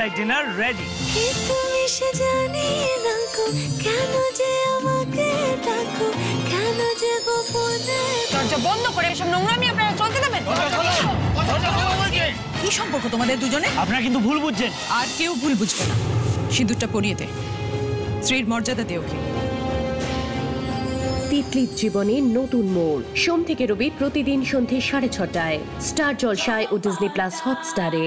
Light dinner ready কি তুমি সে জানিয়ে না গো কেন যে আমাকে ডাকো কেন যে গোপনে দরজা বন্ধ করে এসব নোংরামি আপনারা চলতে দেবেন? কি সম্পর্ক তোমাদের দুজনে আপনারা কিন্তু ভুল বুঝছেন। আর কেউ ভুল বুঝবে না। সিঁদুরটা পরিয়ে দে। স্ত্রীর মর্যাদা দে ওকে। তিতলির জীবনে নতুন মোড়। সোম থেকে রবি প্রতিদিন সন্ধে সাড়ে ছটায়। স্টার জলসায় ও ডিজনি প্লাস হটস্টারে।